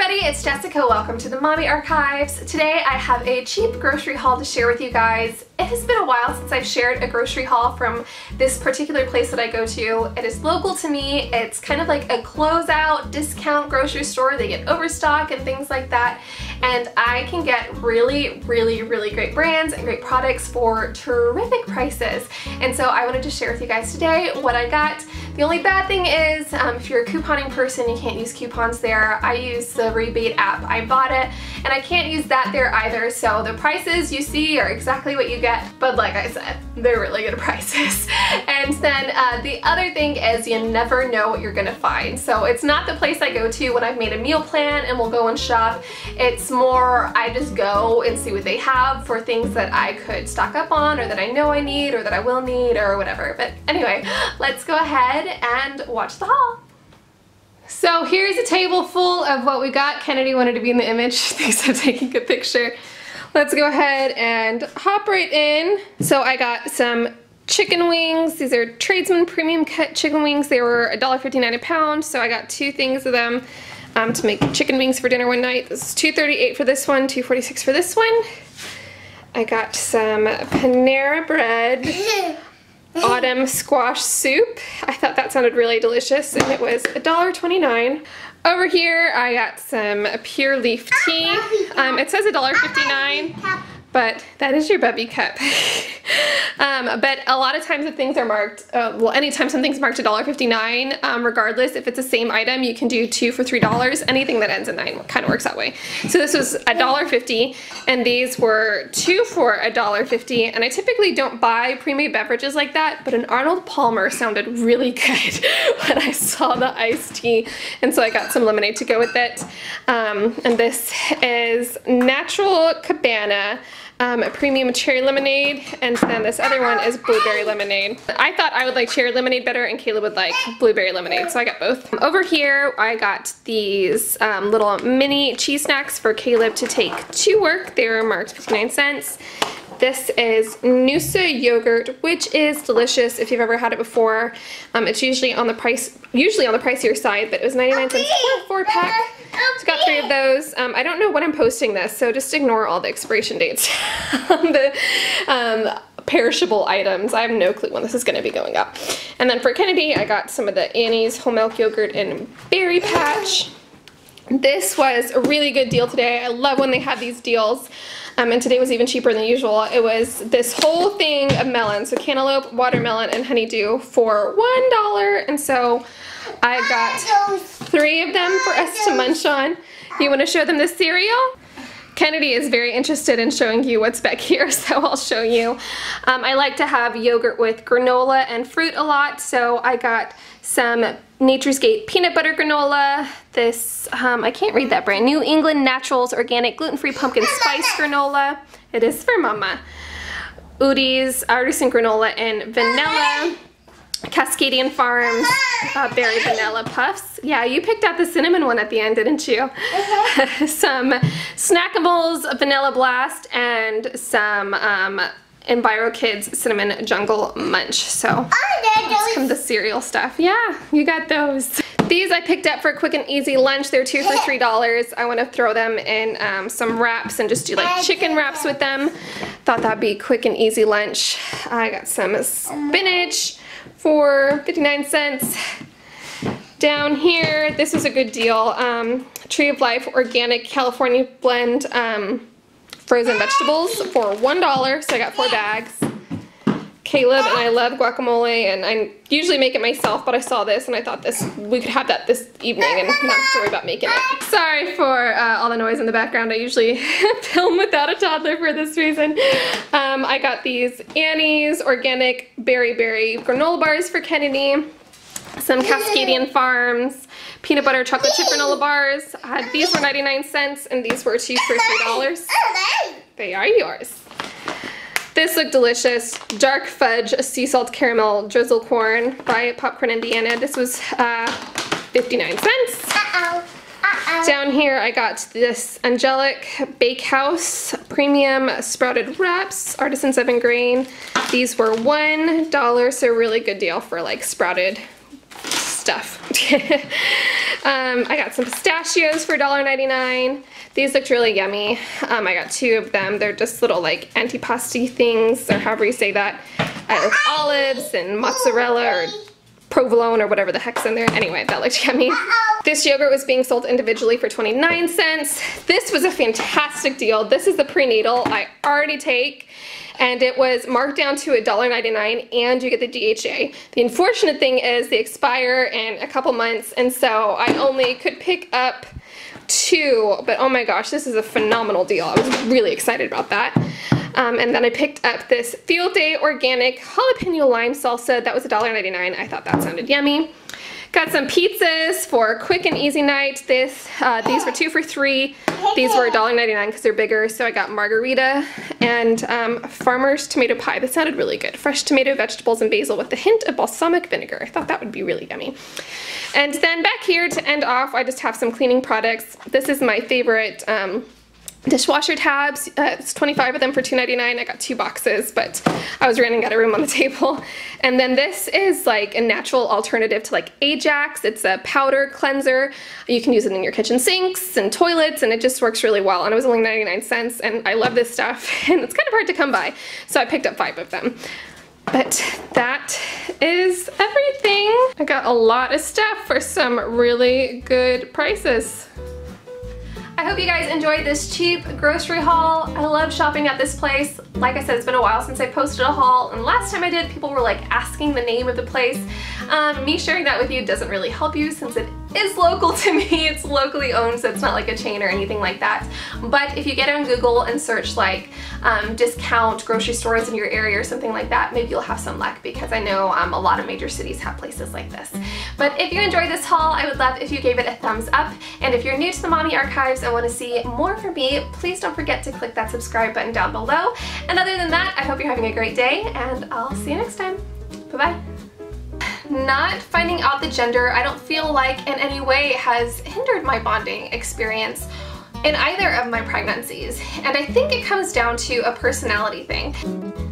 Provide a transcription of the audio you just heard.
everybody, it's Jessica. Welcome to the Mommy Archives. Today I have a cheap grocery haul to share with you guys. It has been a while since I've shared a grocery haul from this particular place that I go to. It is local to me. It's kind of like a closeout discount grocery store. They get overstock and things like that. And I can get really, really, really great brands and great products for terrific prices. And so I wanted to share with you guys today what I got. The only bad thing is um, if you're a couponing person, you can't use coupons there. I use the rebate app. Ibotta and I can't use that there either. So the prices you see are exactly what you get. But like I said, they're really good prices. and then uh, the other thing is you never know what you're gonna find. So it's not the place I go to when I've made a meal plan and we'll go and shop. It's more I just go and see what they have for things that I could stock up on or that I know I need or that I will need or whatever. But anyway, let's go ahead and watch the haul. So here's a table full of what we got. Kennedy wanted to be in the image. Thanks I'm taking a picture. Let's go ahead and hop right in. So I got some chicken wings. These are Tradesman Premium Cut chicken wings. They were $1.59 a pound, so I got two things of them um, to make chicken wings for dinner one night. This is $2.38 for this one, $2.46 for this one. I got some Panera Bread autumn squash soup. I thought that sounded really delicious and it was $1.29. Over here I got some pure leaf tea. Um, it says $1.59 but that is your bubby cup. um, but a lot of times if things are marked, uh, well anytime something's marked $1.59, um, regardless if it's the same item, you can do two for $3. Anything that ends in nine kind of works that way. So this was $1.50 and these were two for $1.50 and I typically don't buy pre-made beverages like that, but an Arnold Palmer sounded really good when I saw the iced tea and so I got some lemonade to go with it. Um, and this is Natural Cabana um, premium cherry lemonade, and then this other one is blueberry lemonade. I thought I would like cherry lemonade better and Caleb would like blueberry lemonade, so I got both. Over here, I got these um, little mini cheese snacks for Caleb to take to work. They were marked 59 cents. This is Noosa yogurt, which is delicious if you've ever had it before. Um, it's usually on the price, usually on the pricier side, but it was 99 cents for a four pack. So got three of those. Um, I don't know when I'm posting this, so just ignore all the expiration dates on the um, perishable items. I have no clue when this is going to be going up. And then for Kennedy, I got some of the Annie's whole milk yogurt and berry patch. This was a really good deal today. I love when they have these deals. Um, and today was even cheaper than usual. It was this whole thing of melons, so cantaloupe, watermelon, and honeydew for $1. And so I got three of them for us to munch on. You want to show them the cereal? Kennedy is very interested in showing you what's back here, so I'll show you. Um, I like to have yogurt with granola and fruit a lot, so I got some Nature's Gate peanut butter granola, this, um, I can't read that brand, New England Naturals Organic Gluten-Free Pumpkin Spice Granola. It is for Mama. Udi's Artisan Granola and Vanilla. Cascadian Farms uh, Berry Vanilla Puffs. Yeah, you picked out the cinnamon one at the end, didn't you? Uh -huh. some Snackimals Vanilla Blast and some um, EnviroKidz Cinnamon Jungle Munch. So that's kind of the cereal stuff. Yeah, you got those. These I picked up for a quick and easy lunch. They're two for three dollars. I want to throw them in um, some wraps and just do like chicken wraps with them. Thought that'd be quick and easy lunch. I got some spinach for 59 cents. Down here, this is a good deal. Um, Tree of Life Organic California Blend um, frozen vegetables for $1, so I got four bags. Caleb and I love guacamole and I usually make it myself but I saw this and I thought this we could have that this evening and not worry about making it. Sorry for uh, all the noise in the background. I usually film without a toddler for this reason. Um, I got these Annie's organic berry berry granola bars for Kennedy. Some Cascadian Farms peanut butter chocolate chip granola bars. Uh, these were 99 cents and these were two for $3. They are yours. This looked delicious. Dark Fudge Sea Salt Caramel Drizzle Corn by Popcorn Indiana. This was uh, 59 cents. Down here I got this Angelic Bakehouse Premium Sprouted Wraps, Artisan 7 Grain. These were $1, so really good deal for like sprouted stuff. um, I got some pistachios for $1.99. These looked really yummy. Um, I got two of them. They're just little like antipasti things, or however you say that. I with olives and mozzarella or provolone or whatever the heck's in there. Anyway, that looked yummy. This yogurt was being sold individually for 29 cents. This was a fantastic deal. This is the prenatal I already take and it was marked down to $1.99 and you get the DHA. The unfortunate thing is they expire in a couple months and so I only could pick up two, but oh my gosh, this is a phenomenal deal. I was really excited about that. Um, and then I picked up this Field Day Organic Jalapeno Lime Salsa. That was $1.99. I thought that sounded yummy. Got some pizzas for quick and easy night. This, uh, these were two for three. These were $1.99 because they're bigger. So I got margherita and um, farmer's tomato pie. This sounded really good. Fresh tomato, vegetables, and basil with a hint of balsamic vinegar. I thought that would be really yummy. And then back here to end off, I just have some cleaning products. This is my favorite um, dishwasher tabs. Uh, it's 25 of them for $2.99. I got two boxes, but I was running out of room on the table. And then this is like a natural alternative to like Ajax. It's a powder cleanser. You can use it in your kitchen sinks and toilets, and it just works really well. And it was only 99 cents, and I love this stuff, and it's kind of hard to come by. So I picked up five of them. But that is everything. I got a lot of stuff for some really good prices. I hope you guys enjoyed this cheap grocery haul. I love shopping at this place. Like I said, it's been a while since I posted a haul, and last time I did, people were like asking the name of the place. Um, me sharing that with you doesn't really help you since it is local to me. It's locally owned, so it's not like a chain or anything like that. But if you get on Google and search like um, discount grocery stores in your area or something like that, maybe you'll have some luck because I know um, a lot of major cities have places like this. But if you enjoyed this haul, I would love if you gave it a thumbs up. And if you're new to the Mommy Archives and want to see more from me, please don't forget to click that subscribe button down below. And other than that, I hope you're having a great day and I'll see you next time. Bye-bye not finding out the gender I don't feel like in any way has hindered my bonding experience in either of my pregnancies and I think it comes down to a personality thing.